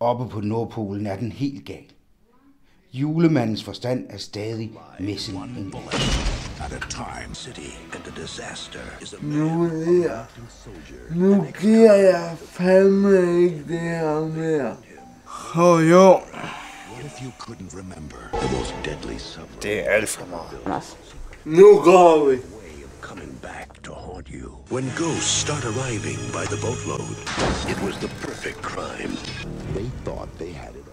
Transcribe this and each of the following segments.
Oppe på Nordpolen er den helt gal. Julemandens forstand er stadig missing en At a time, city, and a disaster is a Nu her. Nu giver jeg fandme ikke det her mere. Åh oh, jo. What if you couldn't remember the most deadly submarine Det er alt for meget. Nu går vi. way of coming back to haunt you? When ghosts start arriving by the boatload, it was the perfect crime. They thought they had it.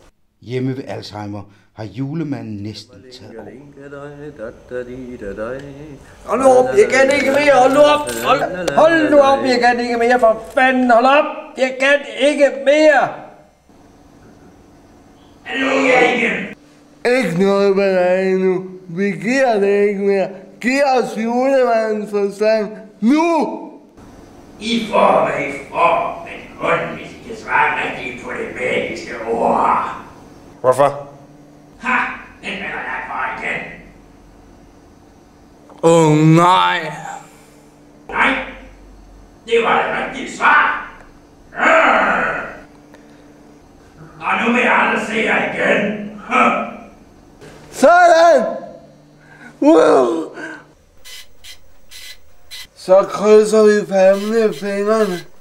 Hjemme ved Alzheimer har julemanden næsten taget over. Hold nu op, jeg kan ikke mere, hold nu op, hold, hold nu op, jeg kan ikke mere, for fanden, hold op, jeg kan ikke mere. Ikke noget med dig endnu. Vi giver det ikke mere. Giv os julemandens forstand. Nu! I får, hvad I får, men kun hvis På det magiske ord. Hvorfor? Ha! Den vender jeg for igen. Åh oh, nej. Nej, det var det rigtige svar. Arr! Og nu vil jeg aldrig se jer igen. Huh. Sådan! Wow! Så krydser vi fandme fingrene.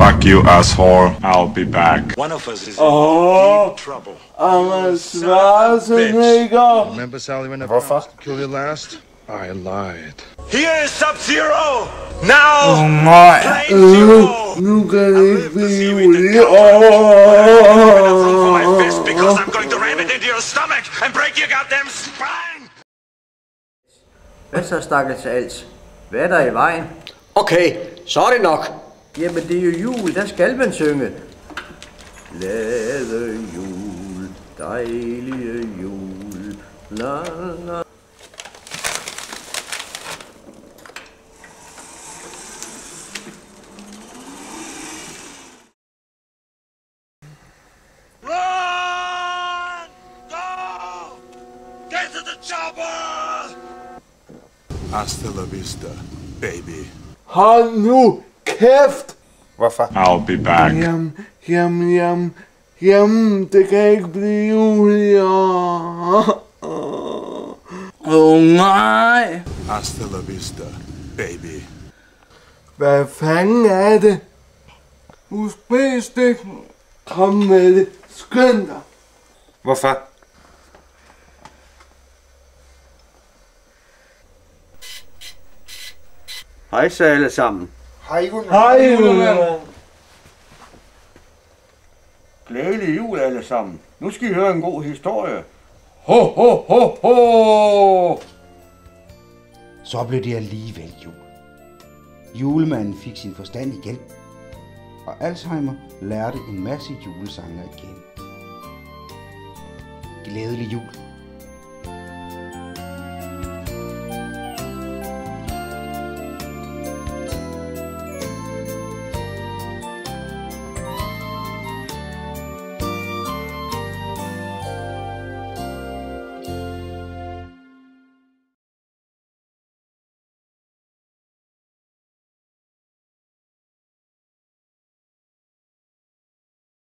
Fuck you, asshole. I'll be back. One of us is Åh, in deep trouble. I'm Arnold Schwarzenegger. Remember, Sally, when I Hvorfor? promised to kill you last? I lied. Here is Sub-Zero! Now! Åh nej. Flame Øh, Zero! nu kan det ikke blive jul. for my fist because Åh! I'm going to ram it into your stomach and break your goddamn spine! Hvad så, stakkels Als? Hvad er der i vejen? Okay, så er det nok. Jamen, det er jo jul, der skal man synge. Glade jul, dejlige jul, la la. Run! Go! Get to the chopper! Hasta la vista, baby. Hold nu kæft! Hvorfor? I'll be back. Jam, jam, jam, jam, det kan ikke blive. Åh oh, nej! Hasta la vista, baby. Hvad fanden er det? USB-stik. Kom med det. Skynd dig. Hvorfor? Hej så alle sammen. Hej. Hej, julemand. Glædelig jul alle sammen. Nu skal I høre en god historie. Ho, ho, ho, ho! Så blev det alligevel jul. Julemanden fik sin forstand igen, og Alzheimer lærte en masse julesanger igen. Glædelig jul.